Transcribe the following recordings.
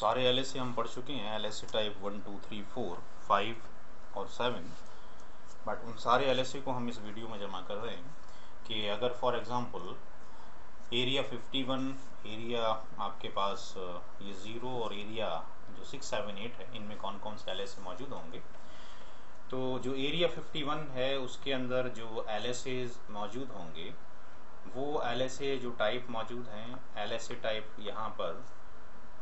सारे एल हम पढ़ चुके हैं L type one two three four five और सेवन बट उन सारे एल को हम इस वीडियो में जमा कर रहे हैं कि अगर फॉर एग्ज़ाम्पल एरिया 51 एरिया आपके पास ये ज़ीरो और एरिया जो सिक्स सेवन एट है, इनमें कौन कौन से एल मौजूद होंगे? तो जो एरिया 51 है, उसके अंदर जो एल मौजूद होंगे, वो एल जो टाइप मौजूद हैं एल टाइप यहाँ पर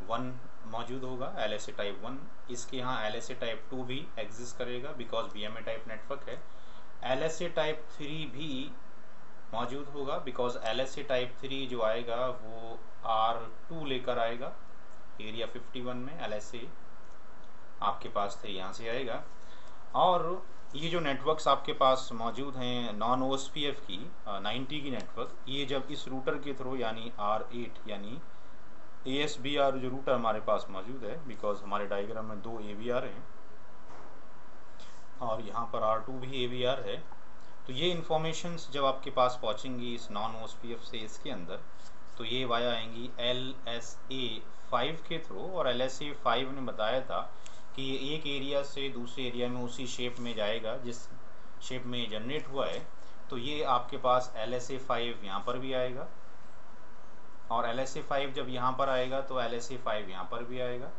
वन मौजूद होगा L S A type one इसके यहाँ L S A type two भी एग्जिस्ट करेगा because B M A type network है। L S A type three भी मौजूद होगा because L S A type three जो आएगा, वो आर टू लेकर आएगा। एरिया फिफ्टी वन में एल एस ए आपके पास थ्री यहाँ से आएगा। और ये जो नेटवर्क्स आपके पास मौजूद हैं नॉन ओ की नाइन्टी की नेटवर्क ये जब इस रूटर के थ्रू यानी आर एट यानी ए एस बी आर जो रूटर हमारे पास मौजूद है बिकॉज़ हमारे डायग्राम में दो ए वी आर हैं, और यहाँ पर आर टू भी ए वी आर है। तो ये इंफॉर्मेशंस जब आपके पास पहुँचेंगी इस non O S P F से इसके अंदर तो ये वाया आएँगी एल एस ए फाइव के थ्रू और एल एस ए फाइव ने बताया था कि ये एक एरिया से दूसरे एरिया में उसी शेप में जाएगा, जिस शेप में जनरेट हुआ है। तो ये आपके पास एल एस ए फाइव यहाँ पर भी आएगा। और एल एस फाइव जब यहाँ पर आएगा तो एल एस फाइव यहाँ पर भी आएगा।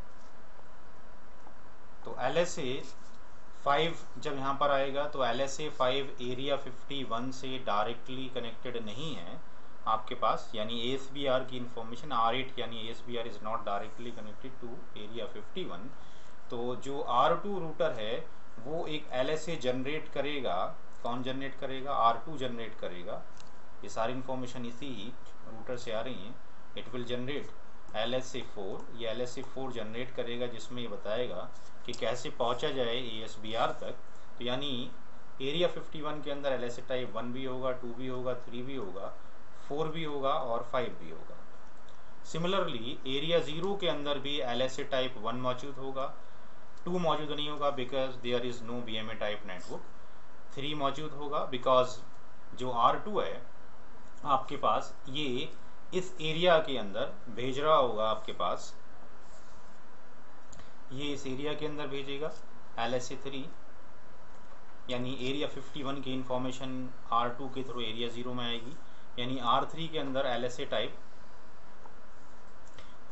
तो एल एस फाइव जब यहाँ पर आएगा तो L S A five area fifty one से डायरेक्टली कनेक्टेड नहीं है आपके पास। यानी एस बी आर की इंफॉर्मेशन आर एट यानी S B R is not directly connected to area fifty one तो जो आर टू रूटर है, वो एक एल एस ए जनरेट करेगा। कौन जनरेट करेगा? आर टू जनरेट करेगा। ये सारी इन्फॉर्मेशन इसी ही रूटर से आ रही हैं। It will generate L S C four ये L S C four generate करेगा, जिसमें ये बताएगा कि कैसे पहुँचा जाए ए एस बी आर तक। तो यानी एरिया 51 के अंदर एल एस टाइप वन भी होगा टू भी होगा थ्री भी होगा फोर भी होगा और फाइव भी होगा। सिमिलरली एरिया ज़ीरो के अंदर भी एल एस टाइप वन मौजूद होगा। टू मौजूद नहीं होगा because there is no B M A type network three मौजूद होगा बिकॉज़ जो आर टू है आपके पास, ये इस एरिया के अंदर भेज रहा होगा आपके पास। ये इस एरिया के अंदर भेजेगा। एल एस थ्री यानी एरिया 51 की इंफॉर्मेशन R2 के थ्रू एरिया ज़ीरो में आएगी। यानी R3 के अंदर एल टाइप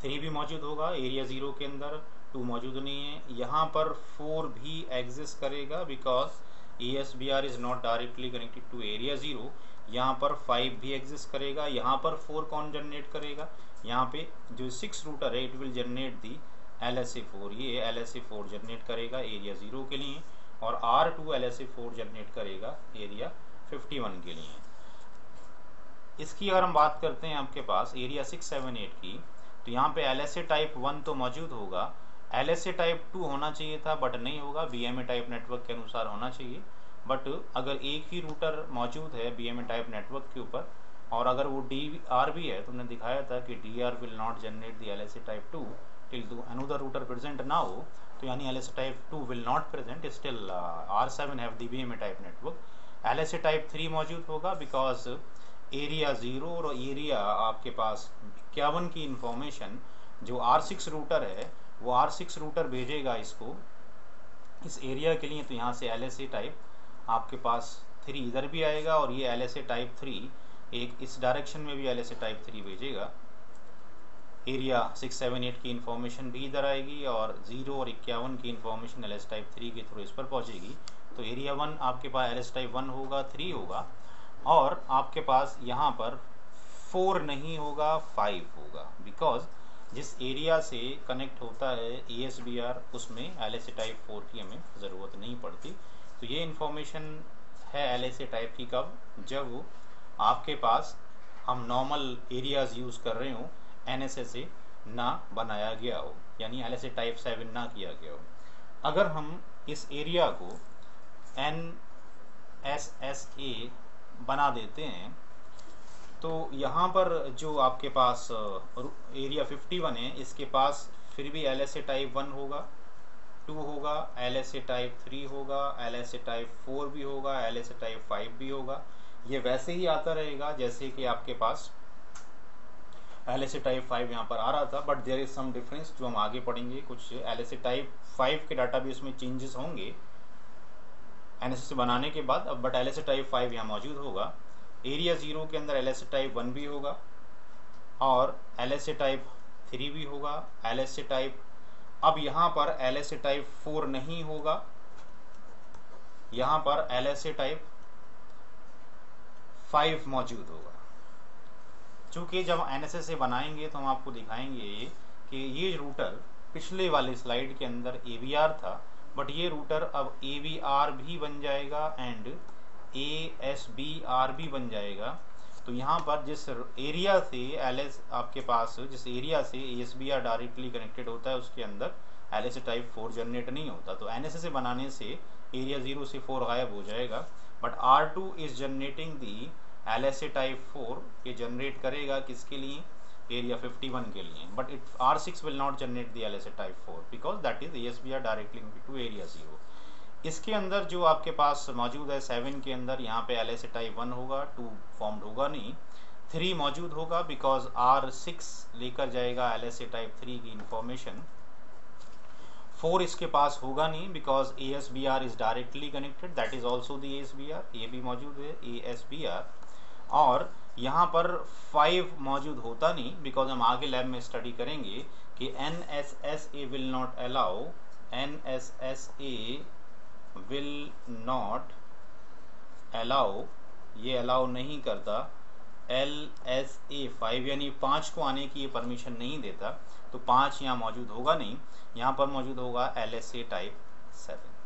थ्री भी मौजूद होगा। एरिया ज़ीरो के अंदर टू मौजूद नहीं है। यहाँ पर फोर भी एग्जिस्ट करेगा because A S B R is not directly connected to area zero यहाँ पर फाइव भी एग्जिस्ट करेगा, यहाँ पर फोर कौन जनरेट करेगा? यहाँ पे जो सिक्स रूटर है it will generate the L S A four ये L S A four generate करेगा एरिया ज़ीरो के लिए और R two L S A four generate करेगा एरिया फिफ्टी वन के लिए। इसकी अगर हम बात करते हैं आपके पास एरिया सिक्स सेवन एट की तो यहाँ पे L S A type one तो मौजूद होगा। L S A type two होना चाहिए था बट नहीं होगा। B M A type network के अनुसार होना चाहिए। बट अगर एक ही रूटर मौजूद है बी एम टाइप नेटवर्क के ऊपर, और अगर वो डी आर भी है तुमने दिखाया था कि D R will not generate the L S type two to another router present ना हो तो यानी two will not present still R seven have the B M type network L S type three मौजूद होगा because area zero और area आपके पास इक्यावन की इंफॉर्मेशन जो आर सिक्स रूटर है, वो आर सिक्स रूटर भेजेगा इसको, इस एरिया के लिए तो यहाँ से एस टाइप आपके पास थ्री इधर भी आएगा और ये L S A type three एक इस डायरेक्शन में भी L S A type three भेजेगा। एरिया सिक्स सेवन एट की इन्फॉर्मेशन भी इधर आएगी और ज़ीरो और इक्यावन की इन्फॉर्मेशन एल टाइप थ्री के थ्रू इस पर पहुँचेगी। तो एरिया वन आपके पास एल टाइप वन होगा थ्री होगा और आपके पास यहाँ पर फोर नहीं होगा फाइव होगा। बिकॉज़ जिस एरिया से कनेक्ट होता है आर उसमें एल टाइप फोर की हमें ज़रूरत नहीं पड़ती। तो ये इन्फॉर्मेशन है एलएसए टाइप की कब? जब आपके पास हम नॉर्मल एरियाज़ यूज़ कर रहे हो एन ना बनाया गया हो, यानी एलएसए टाइप सेवन ना किया गया हो। अगर हम इस एरिया को एन एस एस ए बना देते हैं तो यहाँ पर जो आपके पास एरिया 51 है, इसके पास फिर भी एलएसए टाइप वन होगा। टू होगा L S A type three होगा L S A type four भी होगा L S A type five भी होगा ये वैसे ही आता रहेगा जैसे कि आपके पास L S A type five यहाँ पर आ रहा था but there is some difference जो हम आगे पढ़ेंगे कुछ L S A type five के डाटाबेस में चेंजेस होंगे एन एस एस बनाने के बाद अब but L S A type five यहाँ मौजूद होगा एरिया ज़ीरो के अंदर L S A type one भी होगा और L S A type three भी होगा एल एस ए टाइप अब यहाँ पर एल टाइप फोर नहीं होगा। यहाँ पर एल टाइप फाइव मौजूद होगा। चूँकि जब एन से बनाएँगे तो हम आपको दिखाएँगे कि ये रूटर पिछले वाले स्लाइड के अंदर ए था बट ये रूटर अब ए भी बन जाएगा and A S B R भी बन जाएगा। तो यहाँ पर जिस एरिया से एल एस आपके पास, जिस एरिया से A S B R directly connected होता है, उसके अंदर L S type four generate नहीं होता। तो एन एस से बनाने से एरिया ज़ीरो से फोर गायब हो जाएगा। But R two is generating the L S A type four ये जनरेट करेगा किसके लिए? एरिया 51 के लिए। But it R six will not generate the L S A type four because that is S B R directly to area zero इसके अंदर जो आपके पास मौजूद है सेवन के अंदर यहाँ पे एल एस टाइप वन होगा टू फॉर्म्ड होगा नहीं थ्री मौजूद होगा बिकॉज़ आर सिक्स लेकर जाएगा एल एस टाइप थ्री की इंफॉर्मेशन फोर इसके पास होगा नहीं because A S B R is directly connected that is also the S B R ये भी मौजूद है ए एस बी आर और यहाँ पर फाइव मौजूद होता नहीं बिकॉज़ हम आगे लैब में स्टडी करेंगे कि N S S A will not allow N S S A will not allow ये अलाउ नहीं करता एल एस ए फाइव यानी पाँच को आने की ये परमिशन नहीं देता तो पाँच यहाँ मौजूद होगा नहीं, यहाँ पर मौजूद होगा L S A type seven